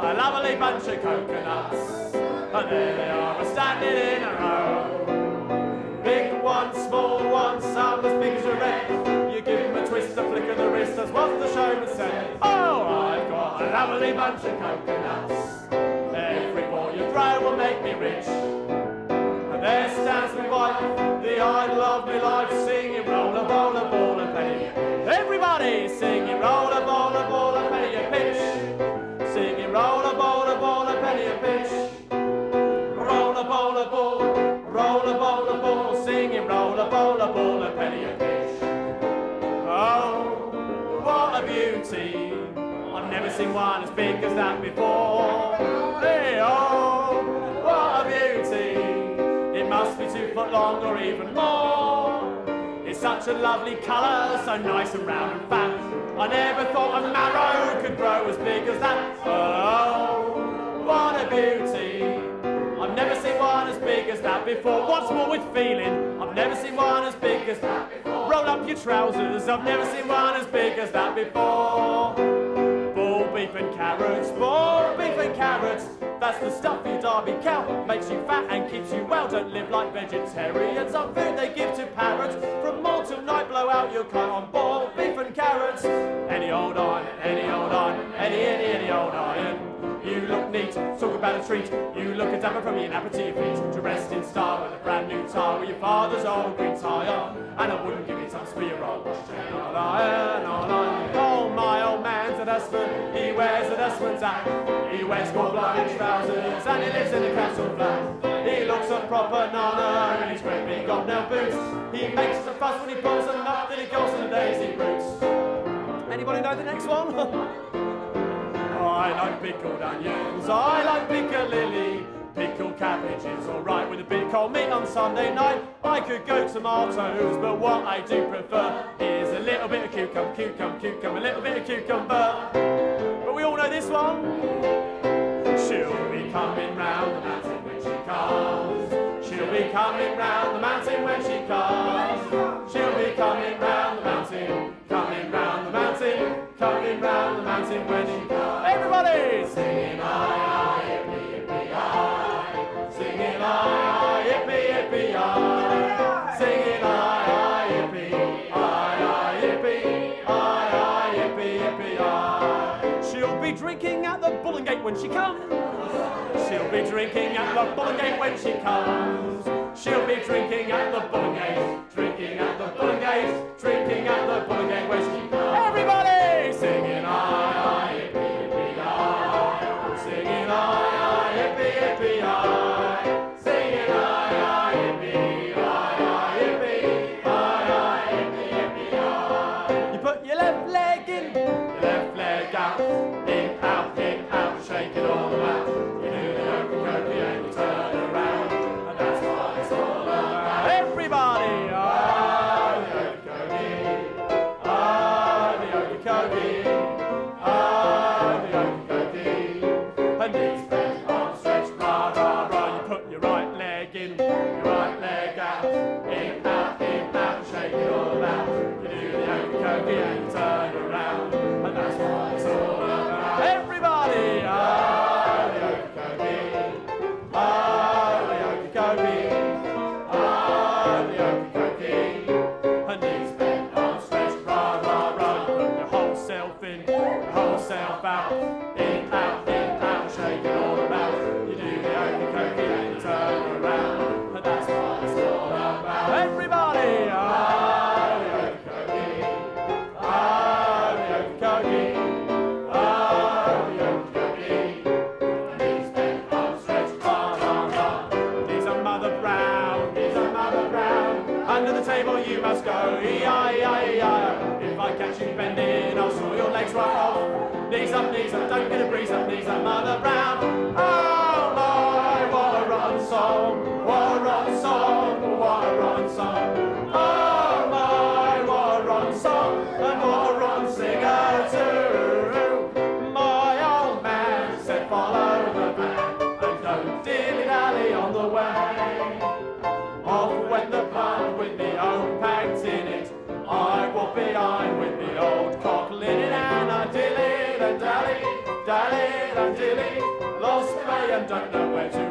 a lovely bunch of coconuts. And there they are, standing in a row. Big one, small one, some as big as your head. You give them a twist, a flick of the wrist, that's what the showman said. Oh, I've got a lovely bunch of coconuts. Every ball you throw will make me rich. And there stands my wife, the idol of my life, singing roll a ball, a One as big as that before. Hey, oh, what a beauty! It must be two foot long or even more. It's such a lovely colour, so nice and round and fat. I never thought a marrow could grow as big as that. Oh, what a beauty! I've never seen one as big as that before. What's more with feeling? I've never seen one as big as that before. Roll up your trousers. I've never seen one as big as that before. Beef and carrots, ball beef and carrots. That's the stuff you derby cow. Makes you fat and keeps you well. Don't live like vegetarians on food they give to parrots. From morn till night, blow out your coat on ball beef and carrots. Any old iron, any old iron, any, any, any old iron. You look neat, talk about a treat. You look a dapper from your napper to your feet. Dressed in style with a brand new tie with your father's old green tie on. And I wouldn't give it some for your dustman. He wears a dustman's hat. He wears gorblimey trousers and he lives in a council flat. He looks a proper nonna in his great big hobnail boots. He makes a fuss when he pulls them up, then he goes to the daisy roots. Anybody know the next one? I like pickled onions, I like piccalilli. Pickled cabbage is alright with a bit of cold meat on Sunday night. I could go tomatoes, but what I do prefer is a little bit of cucumber, cucumber, cucumber, a little bit of cucumber. But we all know this one. She'll be coming round the mountain when she comes. She'll be coming round the mountain when she comes. She'll be coming round the mountain, coming round the mountain, coming round the mountain when drinking at the Bull and Gate when she comes. She'll be drinking at the Bull and Gate when she comes. She'll be drinking at the Bull and Gate, drinking at the Bull and Gate, drinking at the Bull must go. If I catch you bending, I'll saw your legs right off. Knees up, knees up, don't get a breeze up, knees up, Mother Brown. Oh my, what a rotten song, linen and dilly lost way and don't know where to.